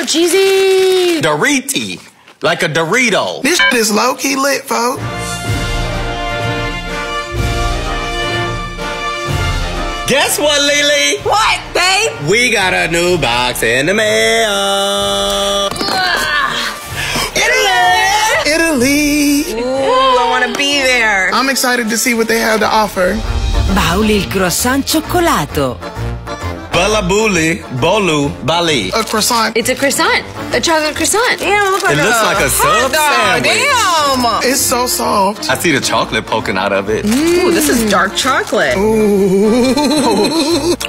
so cheesy. Doriti. Like a Dorito. This is low key lit, folks. Guess what, Lily? What, babe? We got a new box in the mail. Italy. Ooh, I want to be there. I'm excited to see what they have to offer. Bauli il croissant cioccolato. Balabuli, Bolu, Bali. A croissant. It's a croissant. A chocolate croissant. Damn, it looks like It looks like a sub sandwich. Damn. It's so soft. I see the chocolate poking out of it. Ooh, this is dark chocolate. Ooh.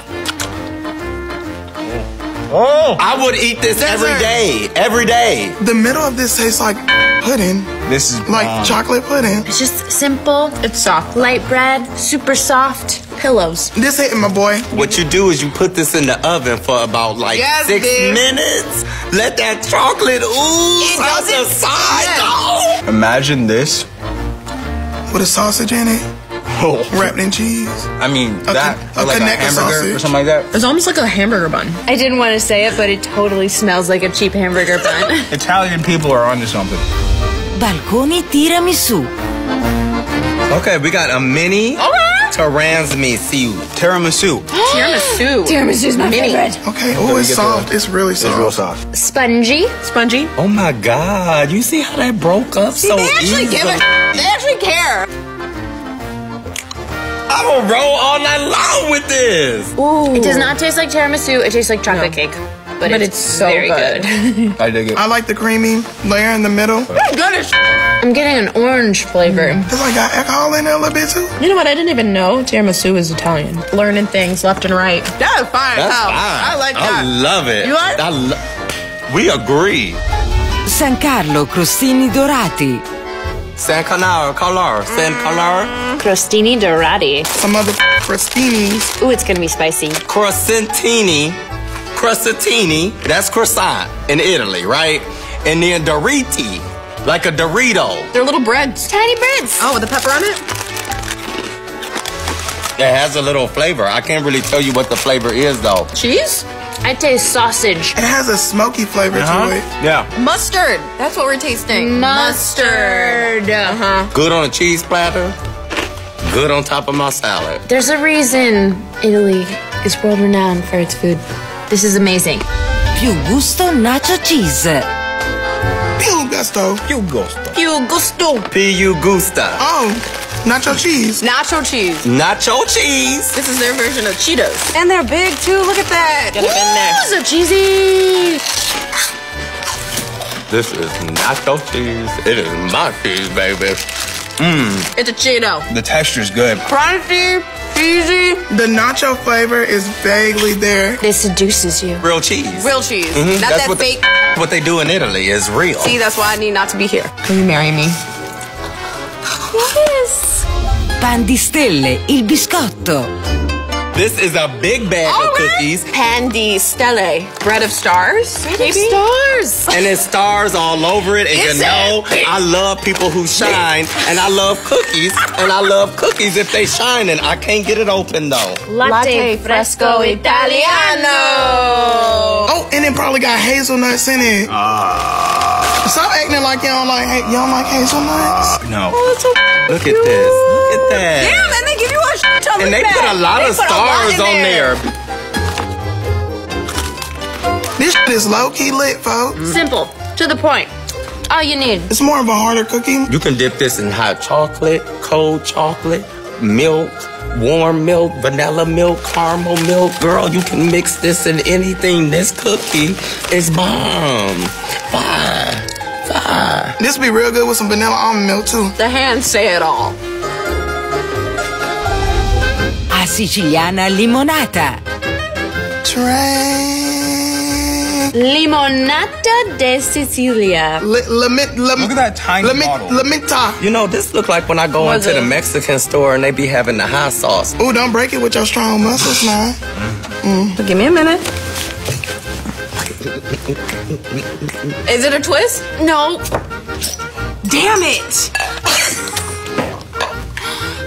Oh. I would eat this every day. Every day. The middle of this tastes like pudding. This is Like chocolate pudding. It's just simple. It's soft. Light bread, super soft, pillows. This hitting my boy. What you do is you put this in the oven for about like Yes, six babe. minutes. Let that chocolate ooze out the side. Yes. Imagine this. With a sausage in it. Oh. Wrapped in cheese. I mean, A that con- a or like a hamburger sausage. or something like that. It's almost like a hamburger bun. I didn't want to say it, but it totally smells like a cheap hamburger bun. Italian people are onto something. Balconi tiramisù. Okay, we got a mini tiramisu. Tiramisu. Tiramisu. Tiramisu's my favorite. Okay. Oh, it's soft. It's really It's real soft. soft. Spongy. Spongy. Oh my God! You see how that broke up so they actually easily? give it. They actually care. I will roll all night long with this. Ooh. It does not taste like tiramisu. It tastes like chocolate cake. But, But it's, it's so very good. good. I dig it. I like the creamy layer in the middle. Good as I'm getting an orange flavor. Mm. It's like got alcohol in there a little bit too. You know what? I didn't even know tiramisu is Italian. Learning things left and right. That is fine. That's How? fine. I like that. I love it. You like? I lo- we agree. San Carlo crostini dorati. San Canaro, color, San mm. Canaro, Crostini dorati. Some other crostinis. Ooh, it's gonna be spicy. croissantini, croissantini. That's croissant in Italy, right? And then Doriti, like a Dorito. They're little breads. Tiny breads. Oh, with a pepper on it? It has a little flavor. I can't really tell you what the flavor is though. Cheese? I taste sausage. It has a smoky flavor Uh-huh. to it. Yeah. Mustard. That's what we're tasting. Mustard. Uh huh. Good on a cheese platter. Good on top of my salad. There's a reason Italy is world renowned for its food. This is amazing. Più gusto nacho cheese. Pew gusto. You gusto. Più gusto. Piu gusta. Oh, nacho cheese. Nacho cheese. Nacho cheese. This is their version of Cheetos. And they're big too. Look at that. Get up in there. So cheesy. This is nacho cheese. It is my cheese, baby. It's a Cheeto. The texture's good. Crunchy, cheesy, The nacho flavor is vaguely there. It seduces you. Real cheese. real cheese. Mhm, Not That's that what fake. They, what they do in Italy is real. See, that's why I need not to be here. Can you marry me? Yes. Pan di stelle, il biscotto. This is a big bag of cookies, Pan di stelle. Bread of stars? Maybe? Stars. and there's stars all over it. And Is you know, it? I love people who shine, and I love cookies, and I love cookies if they shine. And I can't get it open though. Latte fresco Italiano. Oh, and it probably got hazelnuts in it. Ah. Stop acting like y'all like ha- y'all like hazelnuts. No. Oh, Look at this. Look at that. Damn, and they give you a And they at put a lot They of put a lot stars on there. This is low key lit, folks. Mm-hmm. Simple. To the point. All you need. It's more of a harder cookie. You can dip this in hot chocolate, cold chocolate, milk, warm milk, vanilla milk, caramel milk. Girl, you can mix this in anything. This cookie is bomb. Fire. Fire. This be real good with some vanilla almond milk too. The hands say it all. Siciliana limonata. Train. Limonata de Sicilia. Li- limit, lim- Look at that tiny limit, bottle. Limita. You know, this look like when I go Was into the? Mexican store and they be having the hot sauce. Ooh, don't break it with your strong muscles now. But give me a minute. Is it a twist? No. Damn it!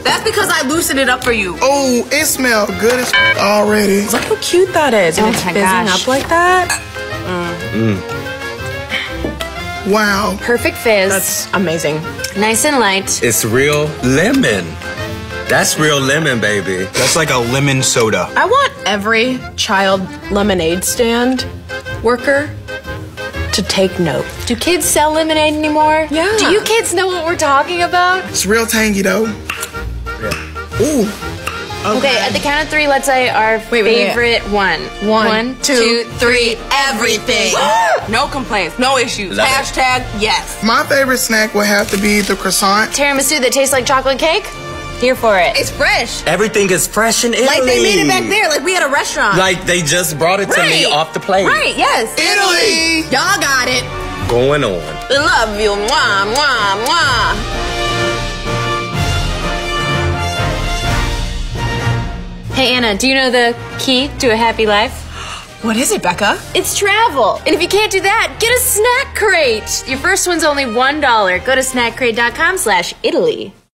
That's because I loosened it up for you. Oh, it smells good as already. Look how cute that is. And Oh it's my fizzing gosh. up like that. Mm. Wow. Perfect fizz. That's amazing. nice and light. It's real lemon. That's real lemon, baby. That's like a lemon soda. I want every child lemonade stand worker to take note. Do kids sell lemonade anymore? Yeah. Do you kids know what we're talking about? It's real tangy though. Ooh. Okay, at the count of three, let's say our Wait, wait, wait. favorite one. One, One, two, two, three, everything. no complaints, no issues. Love it. Hashtag yes. My favorite snack would have to be the croissant. Tiramisu that tastes like chocolate cake? Here for it. It's fresh. Everything is fresh in Italy. Like they made it back there, like we had a restaurant. Like they just brought it to me off the plate. Right, yes. Italy. Y'all got it. Going on. Love you. Mwah, mwah, mwah. Hey, Anna, do you know the key to a happy life? What is it, Becca? It's travel. And if you can't do that, get a SnackCrate. Your first one's only $1. Go to snackcrate.com slash Italy.